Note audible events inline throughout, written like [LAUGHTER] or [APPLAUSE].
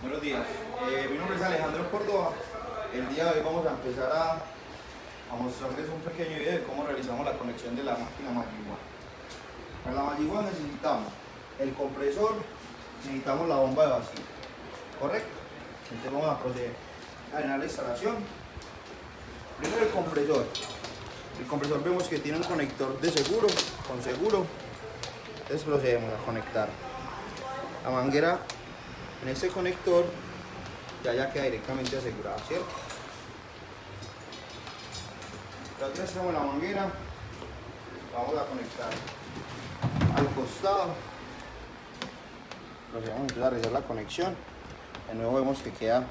Buenos días, eh, mi nombre es Alejandro Córdoba. El día de hoy vamos a empezar a, mostrarles un pequeño video de cómo realizamos la conexión de la máquina Magiguan. Para la Magiguan necesitamos el compresor, necesitamos la bomba de vacío, ¿correcto? Entonces vamos a proceder a la instalación. Primero el compresor. El compresor vemos que tiene un conector de seguro, con seguro. Entonces procedemos a conectar la manguera en este conector ya ya queda directamente asegurado, ¿cierto? La otra la manguera vamos a conectar al costado. Procedemos entonces a realizar la conexión. De nuevo vemos que queda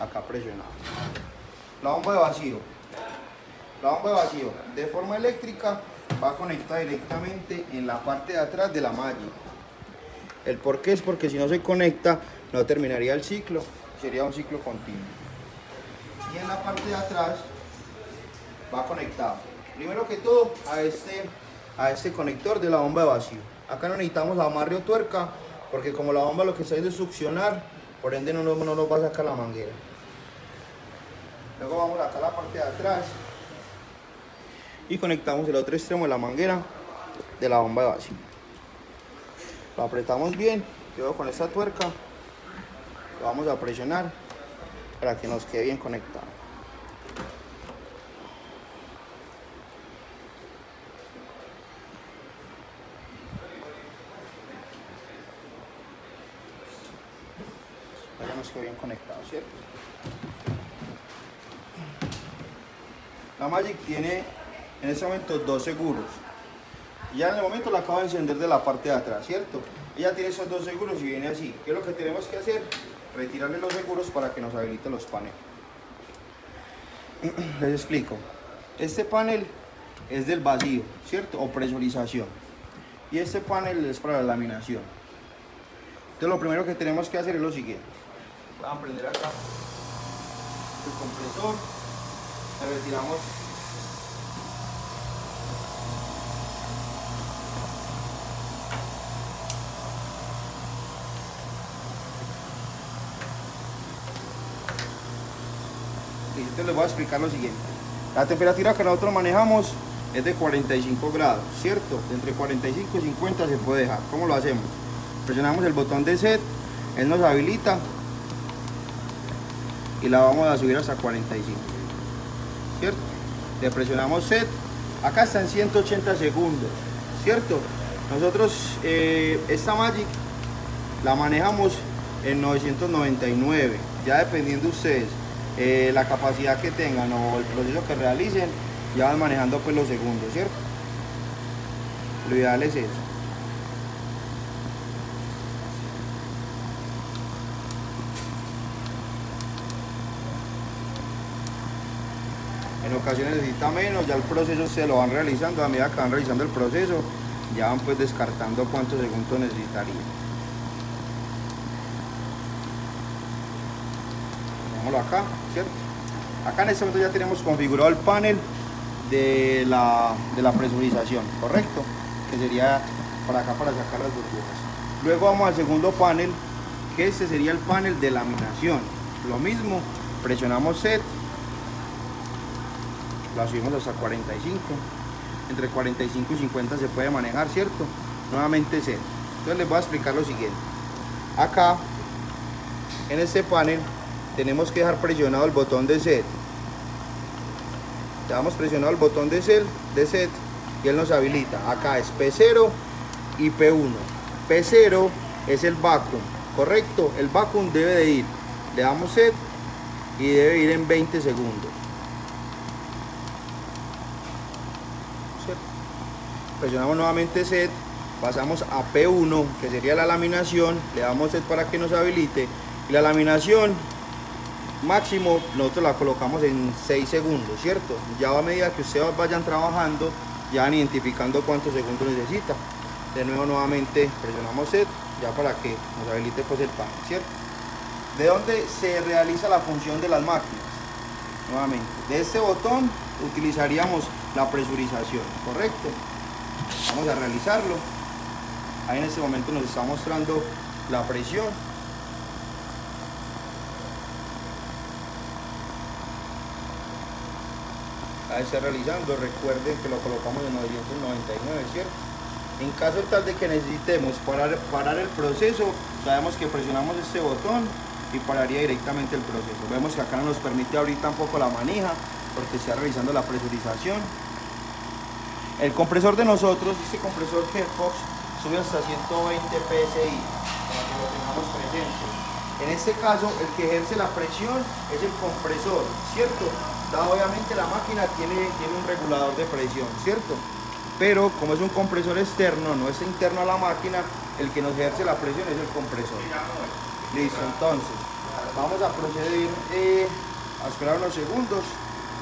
acá presionado. La bomba de vacío. La bomba de vacío de forma eléctrica va conectada directamente en la parte de atrás de la malla el por qué es porque si no se conecta no terminaría el ciclo, sería un ciclo continuo. Y en la parte de atrás va conectado, primero que todo, a este, a este conector de la bomba de vacío. Acá no necesitamos amarre o tuerca, porque como la bomba lo que está es de succionar, por ende no, no, no nos va a sacar la manguera. Luego vamos acá a la parte de atrás y conectamos el otro extremo de la manguera de la bomba de vacío lo apretamos bien luego con esta tuerca. Lo vamos a presionar para que nos quede bien conectado. Ya nos quedó bien conectado cierto la Magic tiene en este momento dos seguros ya en el momento la acabo de encender de la parte de atrás, ¿cierto? Ella tiene esos dos seguros y viene así. ¿Qué es lo que tenemos que hacer? Retirarle los seguros para que nos habilite los paneles. [CLEARS THROAT] Les explico. Este panel es del vacío, ¿cierto? O presurización. Y este panel es para la laminación. Entonces lo primero que tenemos que hacer es lo siguiente. Vamos a prender acá el compresor. Le retiramos Les voy a explicar lo siguiente. La temperatura que nosotros manejamos es de 45 grados, ¿cierto? entre 45 y 50 se puede dejar. ¿Cómo lo hacemos? Presionamos el botón de set, él nos habilita y la vamos a subir hasta 45, ¿cierto? Le presionamos set, acá está en 180 segundos, ¿cierto? Nosotros eh, esta Magic la manejamos en 999, ya dependiendo de ustedes. Eh, la capacidad que tengan o el proceso que realicen, ya van manejando pues los segundos, ¿cierto? Lo ideal es eso. En ocasiones necesita menos, ya el proceso se lo van realizando, a medida que van realizando el proceso, ya van pues descartando cuántos segundos necesitarían. Acá, ¿cierto? Acá en este momento ya tenemos configurado el panel de la, de la presurización, ¿correcto? Que sería para acá para sacar las burbujas. Luego vamos al segundo panel, que este sería el panel de laminación. Lo mismo, presionamos set, la subimos hasta 45, entre 45 y 50 se puede manejar, ¿cierto? Nuevamente set. Entonces les voy a explicar lo siguiente. Acá, en este panel, tenemos que dejar presionado el botón de set. Damos presionado el botón de set, de set y él nos habilita. Acá es P0 y P1 P0 es el vacuum correcto el vacuum debe de ir. Le damos set y debe ir en 20 segundos. Presionamos nuevamente set pasamos a P1 que sería la laminación. Le damos set para que nos habilite. Y la laminación máximo nosotros la colocamos en 6 segundos, ¿cierto? Ya a medida que ustedes vayan trabajando, ya van identificando cuántos segundos necesita. De nuevo nuevamente presionamos set, ya para que nos habilite pues el pan, ¿cierto? ¿De dónde se realiza la función de las máquinas? Nuevamente, de este botón utilizaríamos la presurización, ¿correcto? Vamos a realizarlo. Ahí en este momento nos está mostrando la presión estar realizando. Recuerden que lo colocamos en 999, ¿cierto? En caso tal de que necesitemos parar, parar el proceso, sabemos que presionamos este botón y pararía directamente el proceso. Vemos que acá no nos permite abrir tampoco la manija porque está realizando la presurización. El compresor de nosotros, este compresor que Fox sube hasta 120 psi para que lo tengamos presente. En este caso, el que ejerce la presión es el compresor, ¿cierto? Dado obviamente la máquina tiene, tiene un regulador de presión, ¿cierto? pero como es un compresor externo, no es interno a la máquina, el que nos ejerce la presión es el compresor. Listo, entonces, vamos a proceder eh, a esperar unos segundos.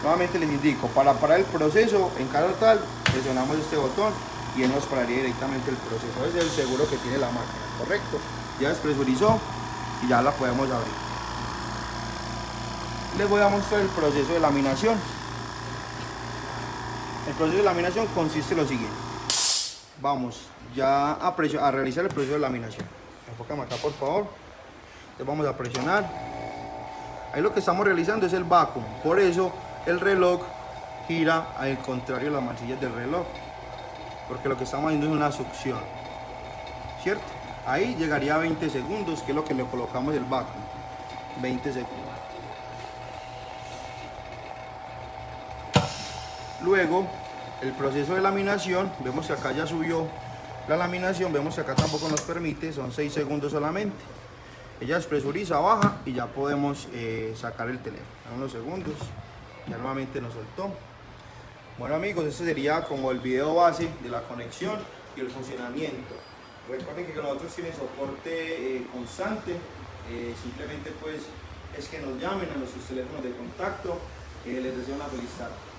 Nuevamente les indico, para parar el proceso, en caso tal, presionamos este botón y él nos pararía directamente el proceso. Es el seguro que tiene la máquina, ¿correcto? Ya despresurizó y ya la podemos abrir. Les voy a mostrar el proceso de laminación. El proceso de laminación consiste en lo siguiente. Vamos ya a, realizar el proceso de laminación. Enfócame acá por favor. Entonces vamos a presionar. Ahí lo que estamos realizando es el vacuum. Por eso el reloj gira al contrario de las mansillas del reloj. Porque lo que estamos haciendo es una succión. ¿Cierto? Ahí llegaría a 20 segundos, que es lo que le colocamos el vacuum. 20 segundos. Luego, el proceso de laminación, vemos que acá ya subió la laminación, vemos que acá tampoco nos permite, son 6 segundos solamente. Ella despresuriza, baja y ya podemos eh, sacar el teléfono. unos segundos, ya nuevamente nos soltó. Bueno amigos, este sería como el video base de la conexión y el funcionamiento. Recuerden que nosotros tienen soporte eh, constante, eh, simplemente pues es que nos llamen a nuestros teléfonos de contacto. les deseo una feliz tarde.